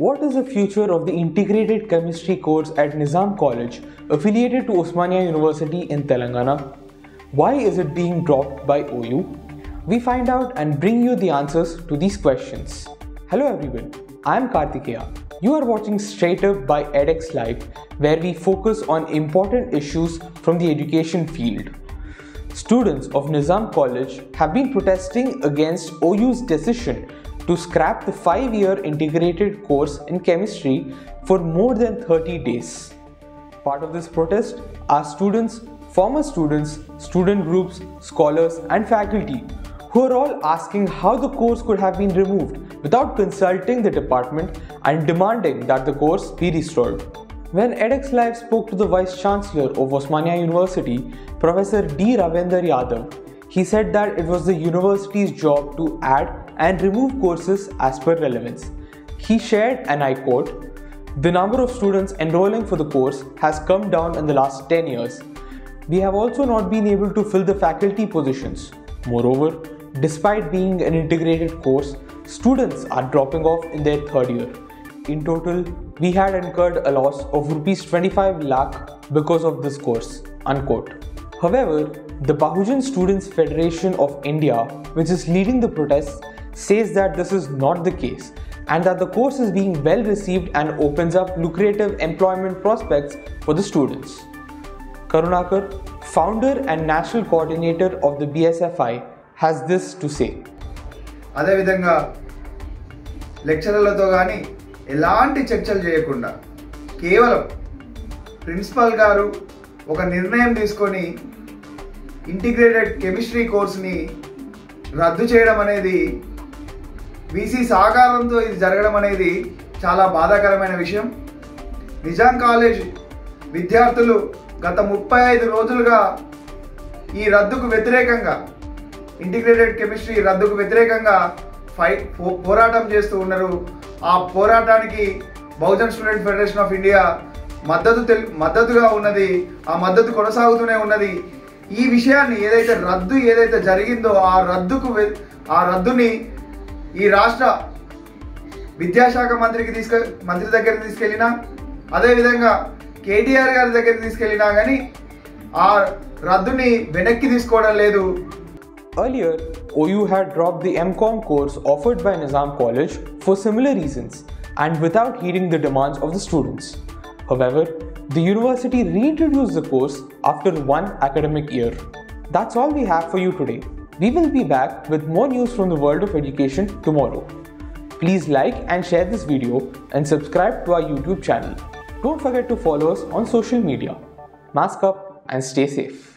What is the future of the integrated chemistry course at Nizam College, affiliated to Osmania University in Telangana? Why is it being dropped by OU? We find out and bring you the answers to these questions. Hello everyone, I am Karthikeya. You are watching Straight Up by Edex Live, where we focus on important issues from the education field. Students of Nizam College have been protesting against OU's decision to scrap the 5 year integrated course in chemistry for more than 30 days. Part of this protest are students, former students, student groups, scholars, and faculty who are all asking how the course could have been removed without consulting the department and demanding that the course be restored. When Edex Live spoke to the Vice Chancellor of Osmania University, Professor D. Ravinder Yadav, he said that it was the university's job to add and remove courses as per relevance. He shared, and I quote, The number of students enrolling for the course has come down in the last 10 years. We have also not been able to fill the faculty positions. Moreover, despite being an integrated course, students are dropping off in their third year. In total, we had incurred a loss of rupees 25 lakh because of this course. Unquote. However, the Bahujan Students Federation of India, which is leading the protests, says that this is not the case and that the course is being well received and opens up lucrative employment prospects for the students. Karunakar, founder and national coordinator of the BSFI, has this to say. అదేవిధంగా లెక్చరర్లతో కానీ ఎలాంటి చర్చలు చేయకుండా కేవలం principal గారు ఒక నిర్ణయం తీసుకొని ఇంటిగ్రేటెడ్ కెమిస్ట్రీ కోర్స్ని రద్దు చేయడం అనేది బీసీ సహకారంతో ఇది జరగడం అనేది చాలా బాధాకరమైన విషయం. నిజాం కాలేజ్ విద్యార్థులు గత ముప్పై ఐదు రోజులుగా ఈ రద్దుకు వ్యతిరేకంగా ఇంటిగ్రేటెడ్ కెమిస్ట్రీ రద్దుకు వ్యతిరేకంగా ఫైట్ పో- పోరాటం చేస్తూ ఉన్నారు. ఆ పోరాటానికి Bahujan student federation of India మద్దతు తెలి మద్దతుగా ఉన్నది ఆ మద్దతు కొనసాగుతూనే ఉన్నది. ఈ విషయాన్ని ఏదైతే రద్దు ఏదైతే జరిగిందో ఆ రద్దుకు ఆ రద్దుని ఈ రాష్ట్ర విద్యాశాఖ మంత్రికి తీసుక మంత్రి దగ్గరికి తీసుకెళ్ళినా అదేవిధంగా కేటీఆర్ గారి దగ్గరికి తీసుకెళ్ళినా కానీ ఆ రద్దుని వెనక్కి తీసుకోవడం లేదు Earlier, OU had dropped the MCOM course offered by Nizam College for similar reasons and without heeding the demands of the students. However, the university reintroduced the course after one academic year. That's all we have for you today. We will be back with more news from the world of education tomorrow. Please like and share this video and subscribe to our YouTube channel. Don't forget to follow us on social media. Mask up and stay safe.